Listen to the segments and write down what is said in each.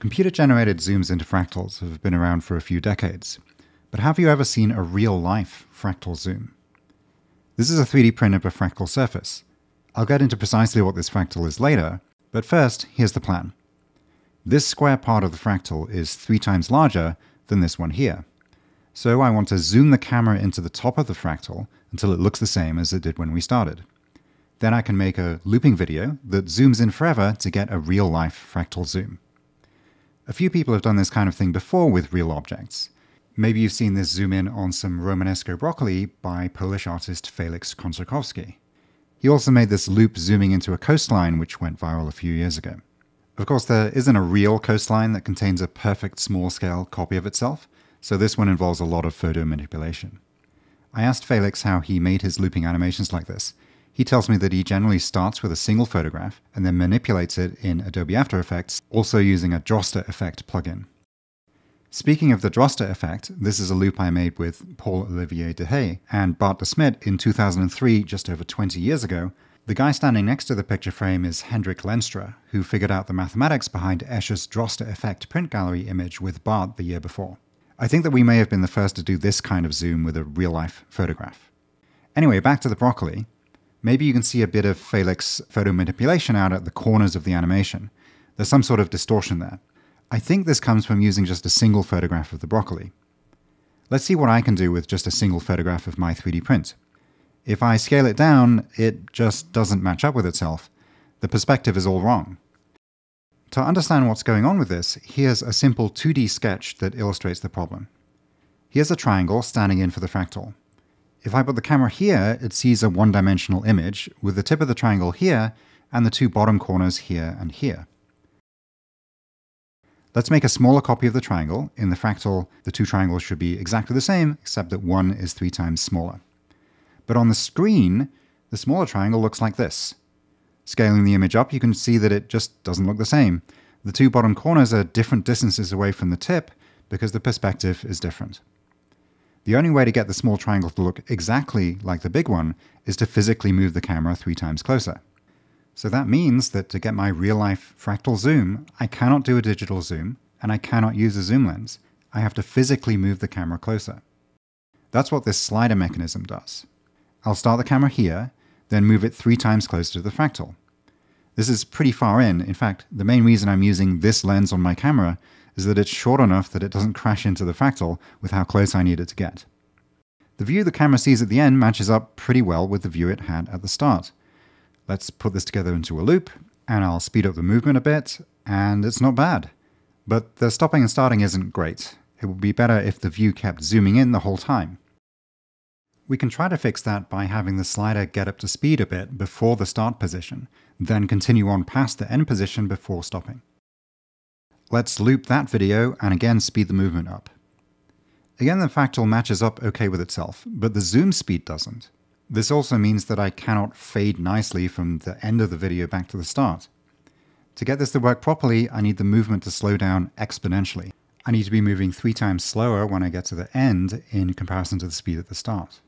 Computer-generated zooms into fractals have been around for a few decades, but have you ever seen a real-life fractal zoom? This is a 3D print of a fractal surface. I'll get into precisely what this fractal is later, but first, here's the plan. This square part of the fractal is three times larger than this one here. So I want to zoom the camera into the top of the fractal until it looks the same as it did when we started. Then I can make a looping video that zooms in forever to get a real-life fractal zoom. A few people have done this kind of thing before with real objects. Maybe you've seen this zoom in on some Romanesco broccoli by Polish artist Feliks Konczakowski. He also made this loop zooming into a coastline which went viral a few years ago. Of course, there isn't a real coastline that contains a perfect small-scale copy of itself, so this one involves a lot of photo manipulation. I asked Feliks how he made his looping animations like this, he tells me that he generally starts with a single photograph and then manipulates it in Adobe After Effects, also using a Droste effect plugin. Speaking of the Droste effect, this is a loop I made with Paul Olivier Dehaye and Bart de Smit in 2003, just over 20 years ago. The guy standing next to the picture frame is Hendrik Lenstra, who figured out the mathematics behind Escher's Droste effect print gallery image with Bart the year before. I think that we may have been the first to do this kind of zoom with a real-life photograph. Anyway, back to the broccoli. Maybe you can see a bit of Feliks photo manipulation out at the corners of the animation. There's some sort of distortion there. I think this comes from using just a single photograph of the broccoli. Let's see what I can do with just a single photograph of my 3D print. If I scale it down, it just doesn't match up with itself. The perspective is all wrong. To understand what's going on with this, here's a simple 2D sketch that illustrates the problem. Here's a triangle standing in for the fractal. If I put the camera here, it sees a one-dimensional image with the tip of the triangle here and the two bottom corners here and here. Let's make a smaller copy of the triangle. In the fractal, the two triangles should be exactly the same, except that one is three times smaller. But on the screen, the smaller triangle looks like this. Scaling the image up, you can see that it just doesn't look the same. The two bottom corners are different distances away from the tip because the perspective is different. The only way to get the small triangle to look exactly like the big one is to physically move the camera three times closer. So that means that to get my real-life fractal zoom, I cannot do a digital zoom, and I cannot use a zoom lens. I have to physically move the camera closer. That's what this slider mechanism does. I'll start the camera here, then move it three times closer to the fractal. This is pretty far in. In fact, the main reason I'm using this lens on my camera is that it's short enough that it doesn't crash into the fractal with how close I need it to get. The view the camera sees at the end matches up pretty well with the view it had at the start. Let's put this together into a loop, and I'll speed up the movement a bit, and it's not bad. But the stopping and starting isn't great. It would be better if the view kept zooming in the whole time. We can try to fix that by having the slider get up to speed a bit before the start position, then continue on past the end position before stopping. Let's loop that video and again speed the movement up. Again, the fractal matches up okay with itself, but the zoom speed doesn't. This also means that I cannot fade nicely from the end of the video back to the start. To get this to work properly, I need the movement to slow down exponentially. I need to be moving three times slower when I get to the end in comparison to the speed at the start.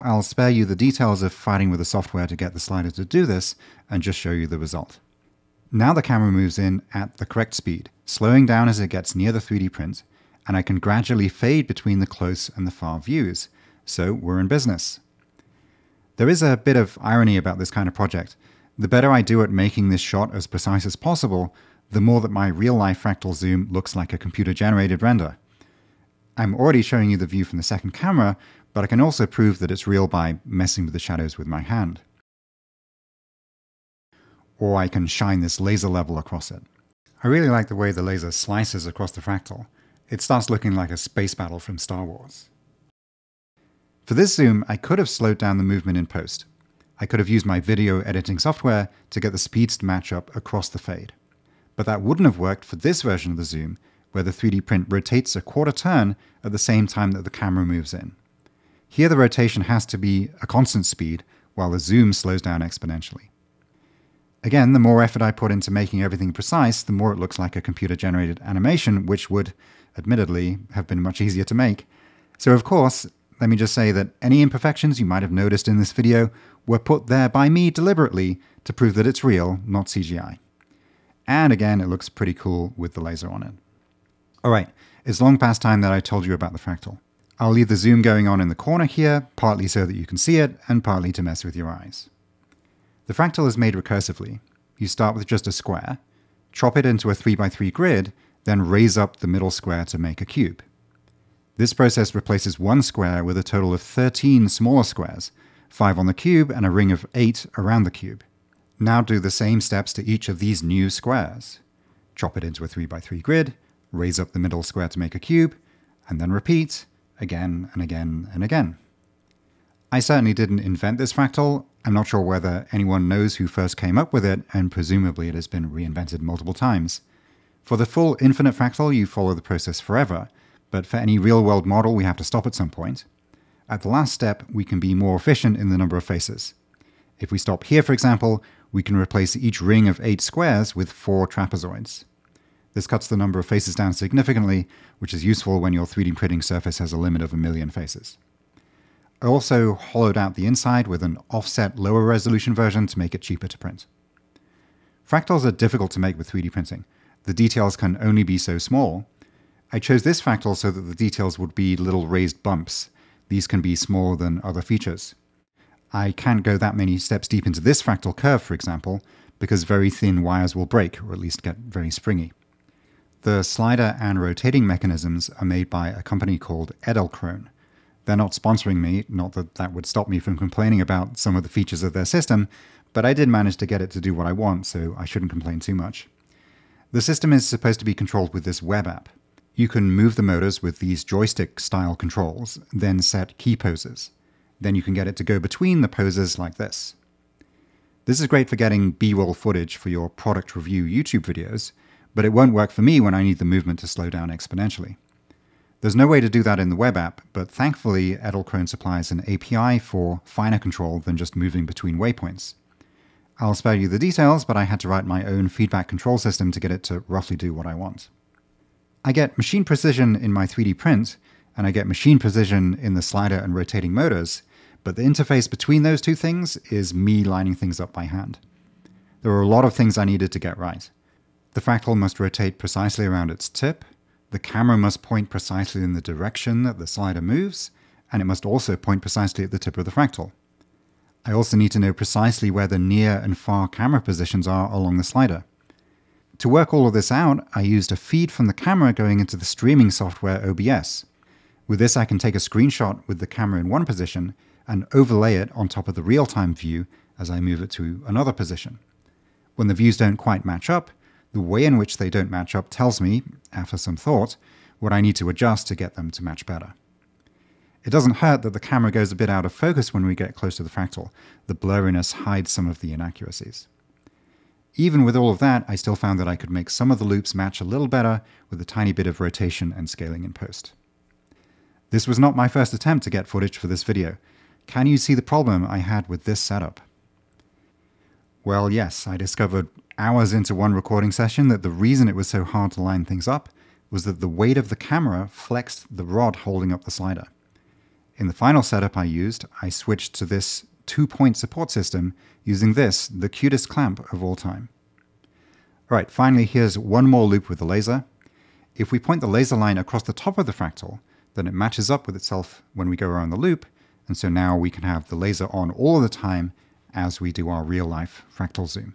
I'll spare you the details of fighting with the software to get the slider to do this and just show you the result. Now the camera moves in at the correct speed, slowing down as it gets near the 3D print, and I can gradually fade between the close and the far views, so we're in business. There is a bit of irony about this kind of project. The better I do at making this shot as precise as possible, the more that my real-life fractal zoom looks like a computer-generated render. I'm already showing you the view from the second camera, but I can also prove that it's real by messing with the shadows with my hand or I can shine this laser level across it. I really like the way the laser slices across the fractal. It starts looking like a space battle from Star Wars. For this zoom, I could have slowed down the movement in post. I could have used my video editing software to get the speeds to match up across the fade. But that wouldn't have worked for this version of the zoom, where the 3D print rotates a quarter turn at the same time that the camera moves in. Here the rotation has to be a constant speed, while the zoom slows down exponentially. Again, the more effort I put into making everything precise, the more it looks like a computer-generated animation, which would, admittedly, have been much easier to make. So of course, let me just say that any imperfections you might have noticed in this video were put there by me deliberately to prove that it's real, not CGI. And again, it looks pretty cool with the laser on it. All right, it's long past time that I told you about the fractal. I'll leave the zoom going on in the corner here, partly so that you can see it, and partly to mess with your eyes. The fractal is made recursively. You start with just a square, chop it into a 3x3 grid, then raise up the middle square to make a cube. This process replaces one square with a total of 13 smaller squares, 5 on the cube and a ring of 8 around the cube. Now do the same steps to each of these new squares. Chop it into a 3x3 grid, raise up the middle square to make a cube, and then repeat again and again and again. I certainly didn't invent this fractal. I'm not sure whether anyone knows who first came up with it, and presumably it has been reinvented multiple times. For the full infinite fractal, you follow the process forever, but for any real world model, we have to stop at some point. At the last step, we can be more efficient in the number of faces. If we stop here, for example, we can replace each ring of eight squares with four trapezoids. This cuts the number of faces down significantly, which is useful when your 3D printing surface has a limit of a million faces. I also hollowed out the inside with an offset lower resolution version to make it cheaper to print. Fractals are difficult to make with 3D printing. The details can only be so small. I chose this fractal so that the details would be little raised bumps. These can be smaller than other features. I can't go that many steps deep into this fractal curve, for example, because very thin wires will break, or at least get very springy. The slider and rotating mechanisms are made by a company called Edelkrone. They're not sponsoring me, not that that would stop me from complaining about some of the features of their system, but I did manage to get it to do what I want, so I shouldn't complain too much. The system is supposed to be controlled with this web app. You can move the motors with these joystick style controls, then set key poses. Then you can get it to go between the poses like this. This is great for getting B roll footage for your product review YouTube videos, but it won't work for me when I need the movement to slow down exponentially. There's no way to do that in the web app, but thankfully Edelkrone supplies an API for finer control than just moving between waypoints. I'll spare you the details, but I had to write my own feedback control system to get it to roughly do what I want. I get machine precision in my 3D print, and I get machine precision in the slider and rotating motors, but the interface between those two things is me lining things up by hand. There were a lot of things I needed to get right. The fractal must rotate precisely around its tip, the camera must point precisely in the direction that the slider moves, and it must also point precisely at the tip of the fractal. I also need to know precisely where the near and far camera positions are along the slider. To work all of this out, I used a feed from the camera going into the streaming software OBS. With this, I can take a screenshot with the camera in one position and overlay it on top of the real-time view as I move it to another position. When the views don't quite match up, the way in which they don't match up tells me, after some thought, what I need to adjust to get them to match better. It doesn't hurt that the camera goes a bit out of focus when we get close to the fractal. The blurriness hides some of the inaccuracies. Even with all of that, I still found that I could make some of the loops match a little better with a tiny bit of rotation and scaling in post. This was not my first attempt to get footage for this video. Can you see the problem I had with this setup? Well, yes, I discovered hours into one recording session that the reason it was so hard to line things up was that the weight of the camera flexed the rod holding up the slider. In the final setup I used, I switched to this two-point support system using this, the cutest clamp of all time. Alright, finally here's one more loop with the laser. If we point the laser line across the top of the fractal, then it matches up with itself when we go around the loop, and so now we can have the laser on all of the time as we do our real-life fractal zoom.